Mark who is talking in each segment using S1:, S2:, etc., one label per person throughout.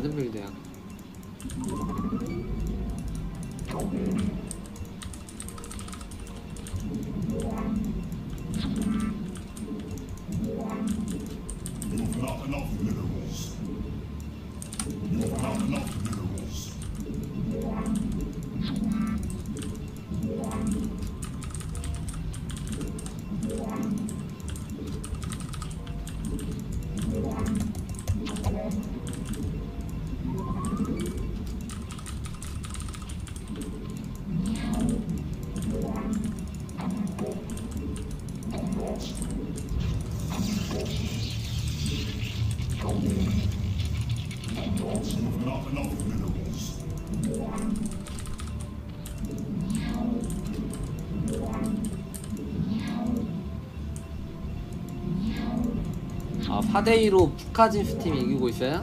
S1: 완전 빌드야
S2: not enough minerals.
S1: 아 4대2로 북하진 팀이 이기고 있어요?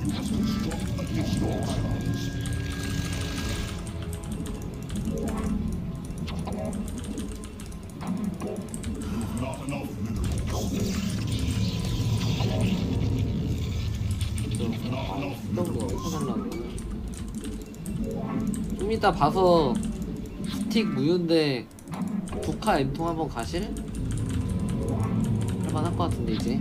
S1: 이따 봐서 스틱 무효인데 북카 M통 한번 가실? 할만할 것 같은데 이제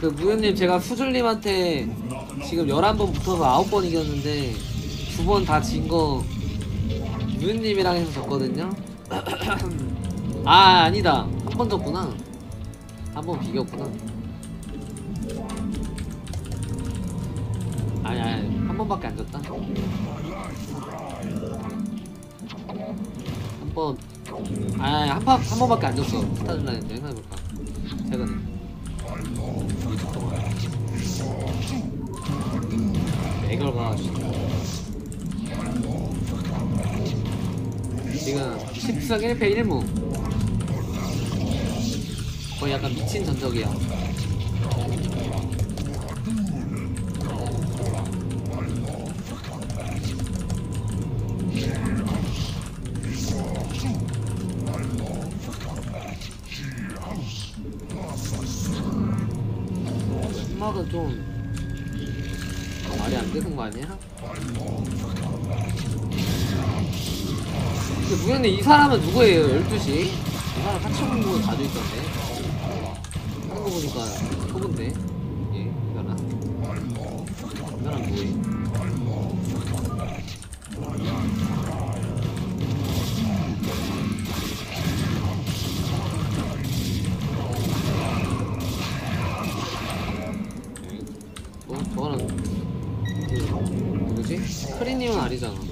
S1: 그 무효님 제가 수줄님한테 지금 11번 붙어서 9번 이겼는데 두 번 다 진 거 무효님이랑 해서 졌거든요? 아 아니다. 한 번 졌구나. 한 번 비겼구나. 아니 아니 한 번밖에 안 졌다. 한번. 아니 한 판 한 번밖에 안 졌어. 스타즈라인데 생각해볼까 최근에 이걸 가가지고 지금 10승 1패 1무. 거의 약간 미친 전적이야. 신막은 좀 거 아니야? 근데 무현님 이 사람은 누구예요? 12시? 이 사람 공부가 가져 있던데 크리님은 아니잖아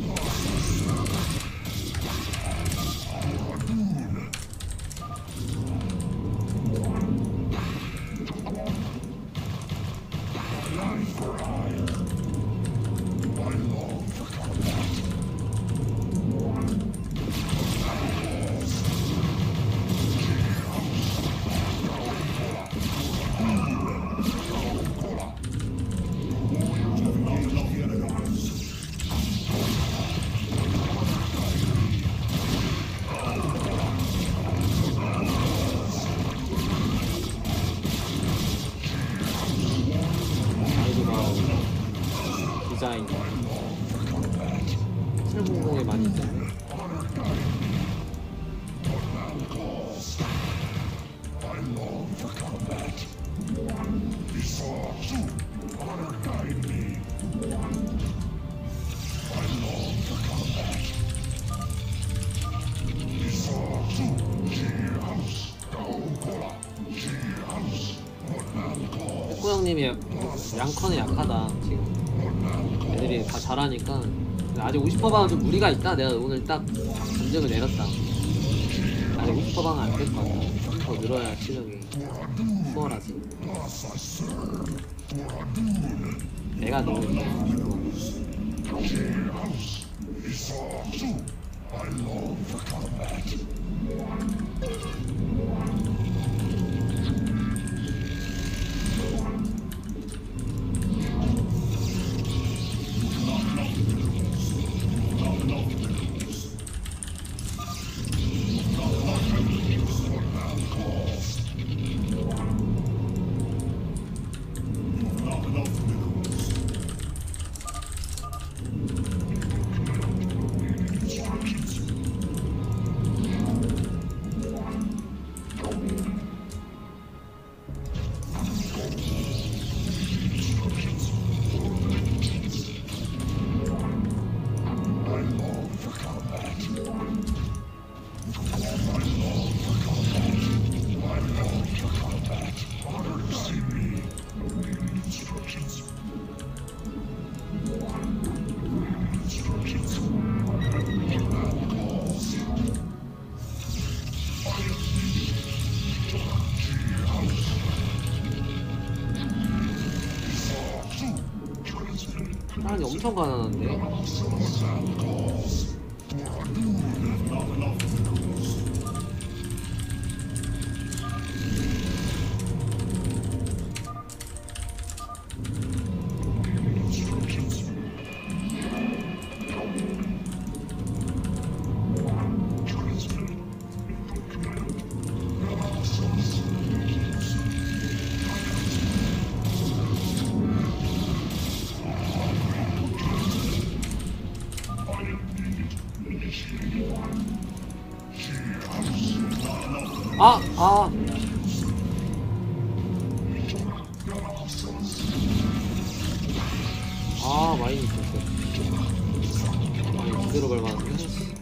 S1: 양컨에 약하다 지금. 애들이 다 잘하니까. 아직 50퍼방은 좀 무리가 있다. 내가 오늘 딱 점정을 내렸다. 아직 50퍼방은 안 될 것 같다 더 늘어야 실력이 수월하지. 내가 너무 I love the combat.
S3: 사람이 엄청 가난한데 아! 아! 아 많이 있었어 많이 제대로 밟았는데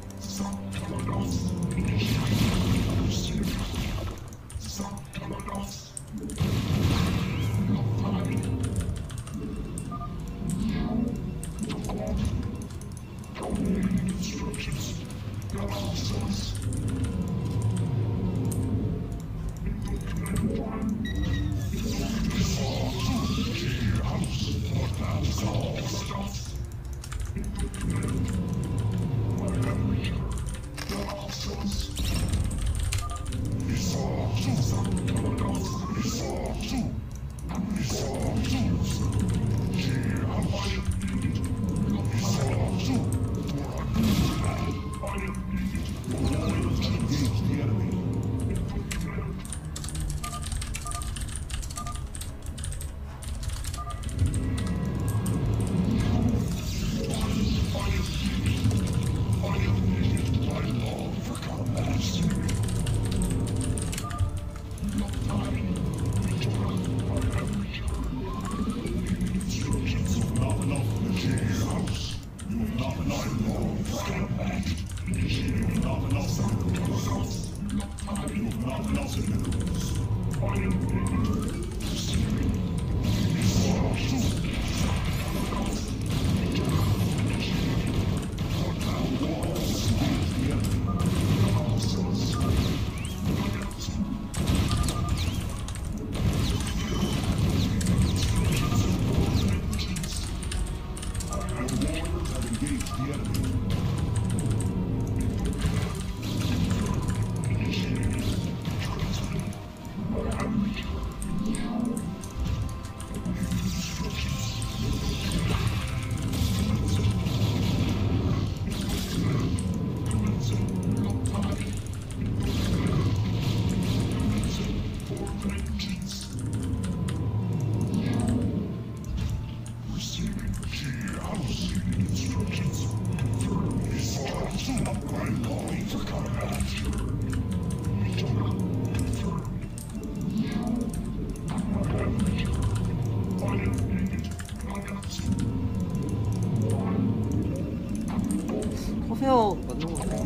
S3: 커세어 맞는 거 같아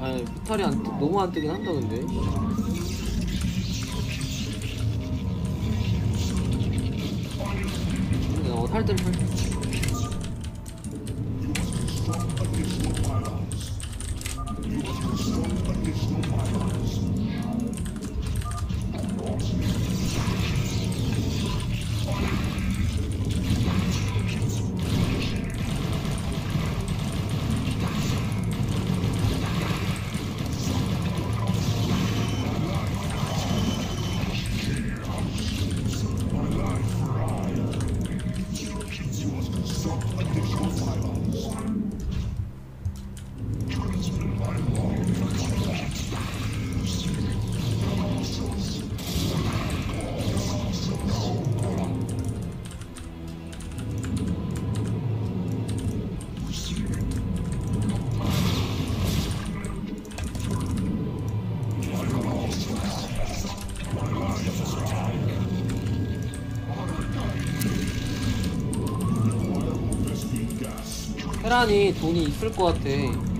S3: 아니 무탈이 안, 뜨- 너무 안 뜨긴 한다 근데. 근데 어, 탈 때는
S1: 테란이 돈이 있을 것 같아.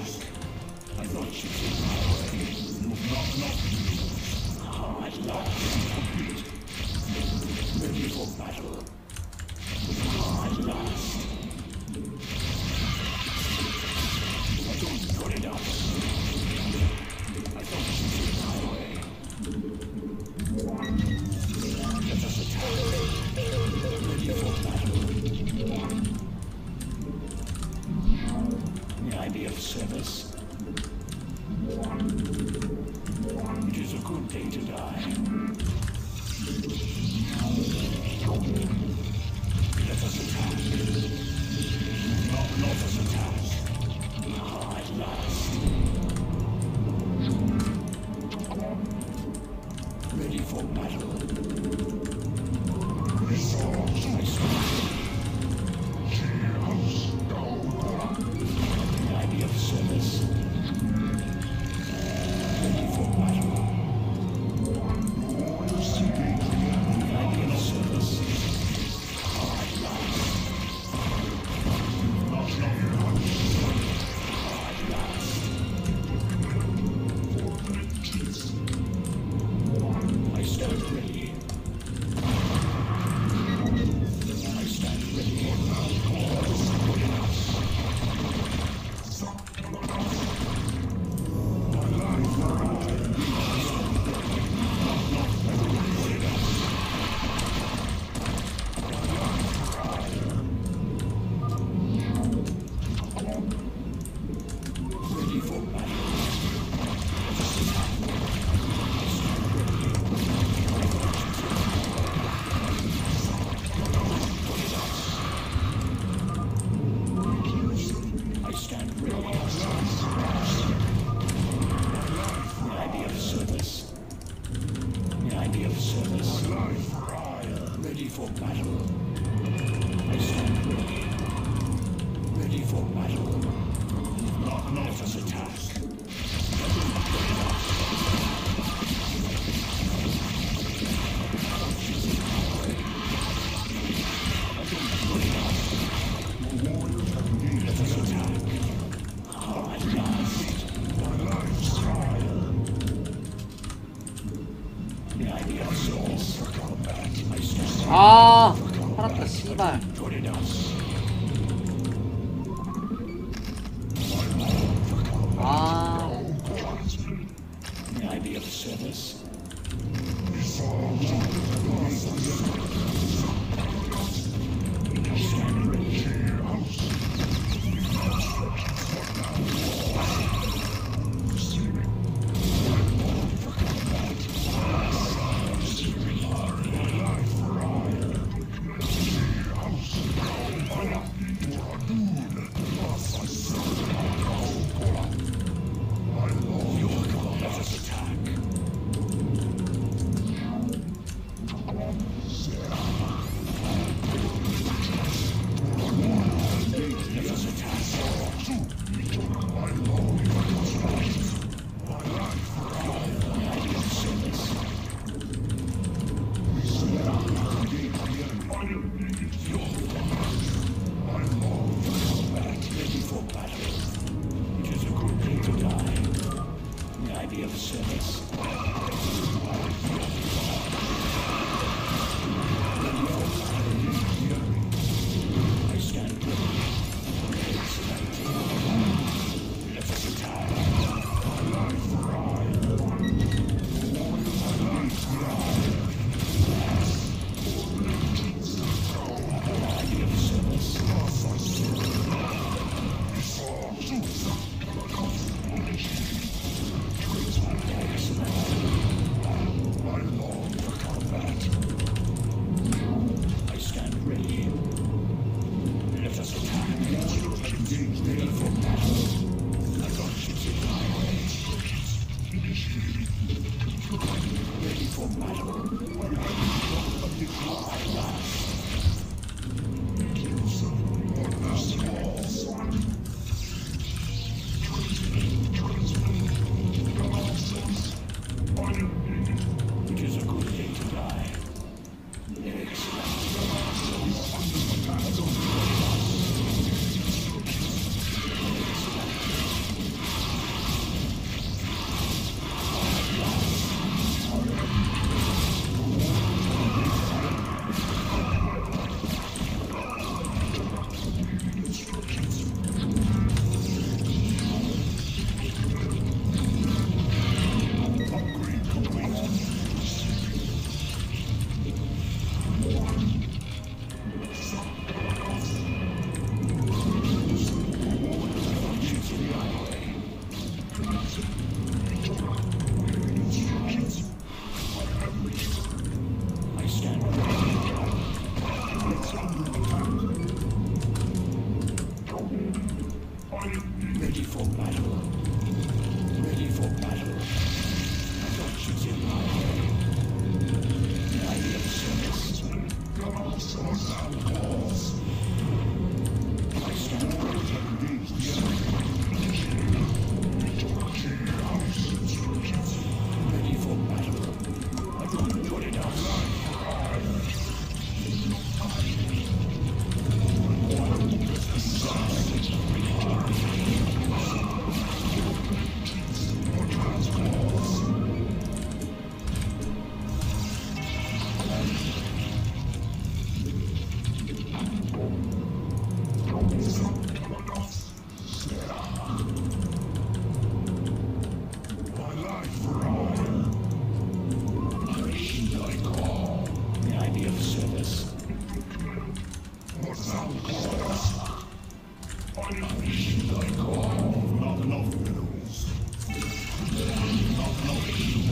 S3: I thought you said I was capable battle.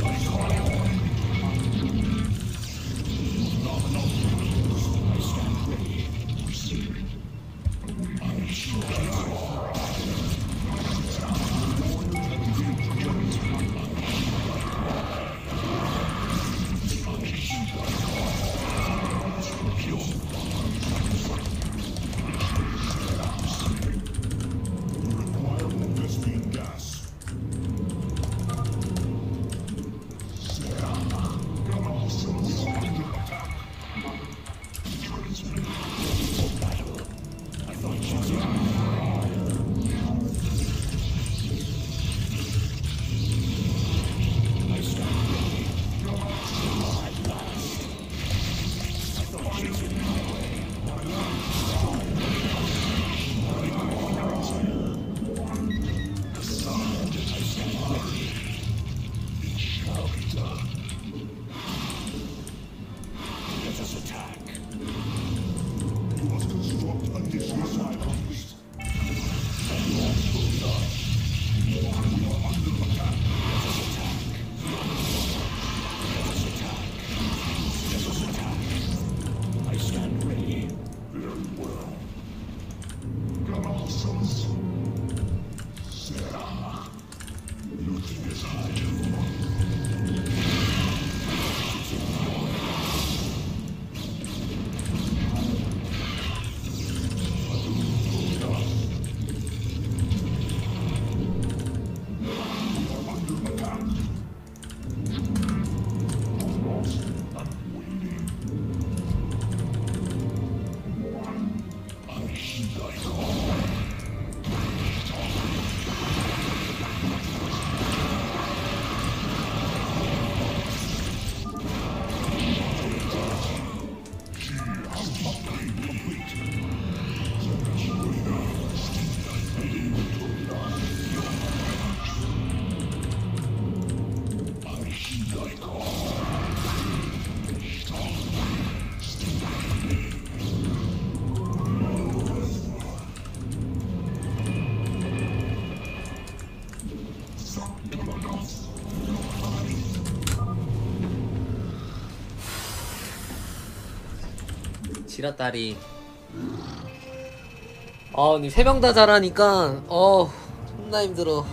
S3: Like
S1: 지라딸이. 아 근데 세명 다 잘하니까 어 존나 힘들어